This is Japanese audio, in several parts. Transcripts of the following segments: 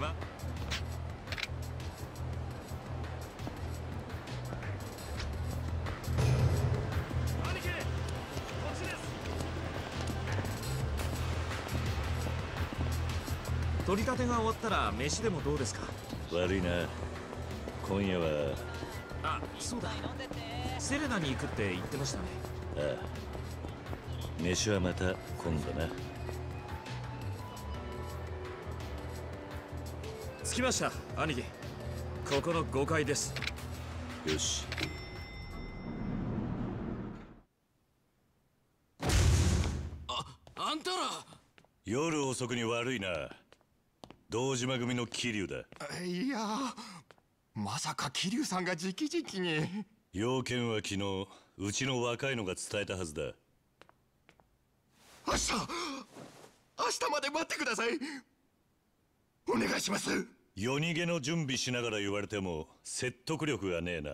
は取り立てが終わったら飯でもどうですか？悪いな。今夜は。あそうだ。セレナに行くって言ってましたね。ああ。飯はまた今度な。着きました兄貴。ここの5階です。よし。あんたら。夜遅くに悪いな。堂島組の桐生だ。いやまさか桐生さんが直々に。要件は昨日うちの若いのが伝えたはずだ。明日明日まで待ってください。お願いします夜逃げの準備しながら言われても説得力がねえな。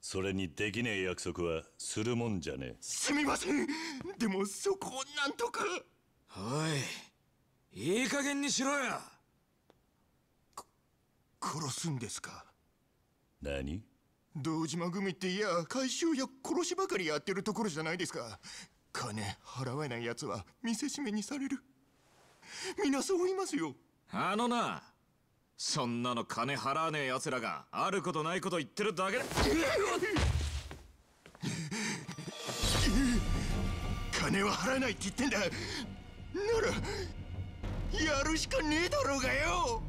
それにできねえ約束はするもんじゃねえ。すみません。でもそこをなんとか。おいいい加減にしろよ。殺すんですか？何？堂島組っていや回収や殺しばかりやってるところじゃないですか。金払えない奴は見せしめにされる。皆そう言いますよ。あのなそんなの金払わねえ奴らがあることないこと言ってるだけだ。金は払わないって言ってんだ。ならやるしかねえだろうがよ。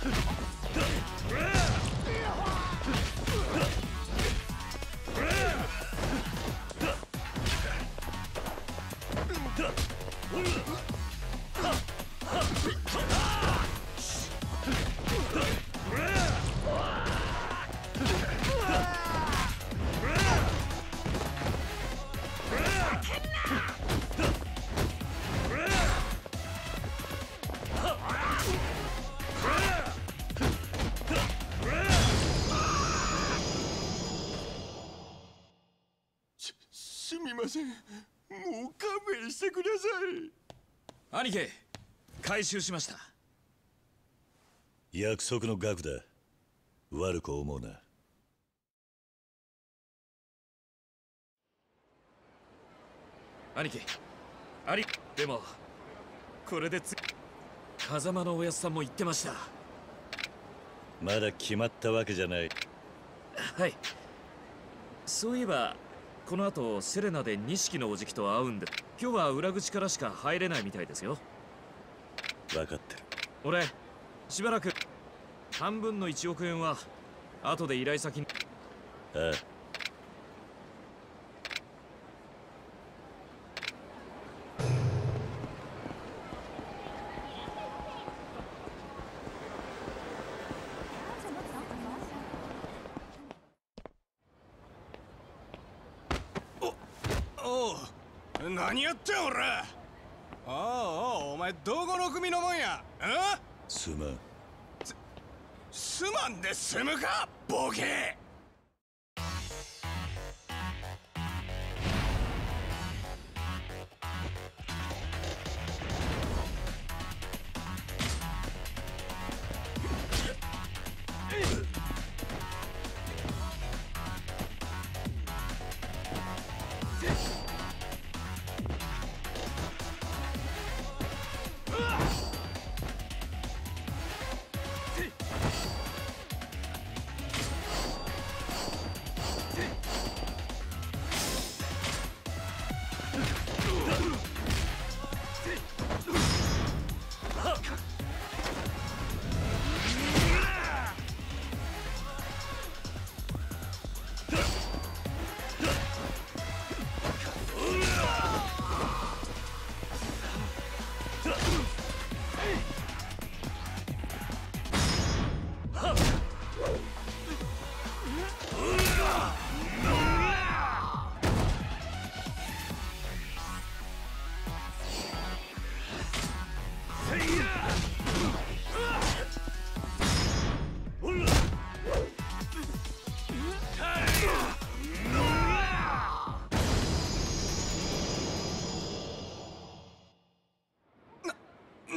Ha ha ha! すみません。もう勘弁してください。兄貴回収しました。約束の額だ。悪く思うな。兄貴ありでもこれでつ風間のおやっさんも言ってました。まだ決まったわけじゃない。はい。そういえばこの後セレナで錦のおじきと会うんで今日は裏口からしか入れないみたいですよ。分かってる。俺しばらく半分の1億円は後で依頼先に。ああ何やってん俺。おおおお前どこの組のもんや。えすまん。すまんで済むかボケ。えっ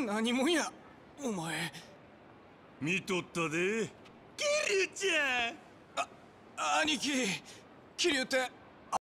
何もや。お前。見とったで。キリュちゃん。あ兄貴。キリュって。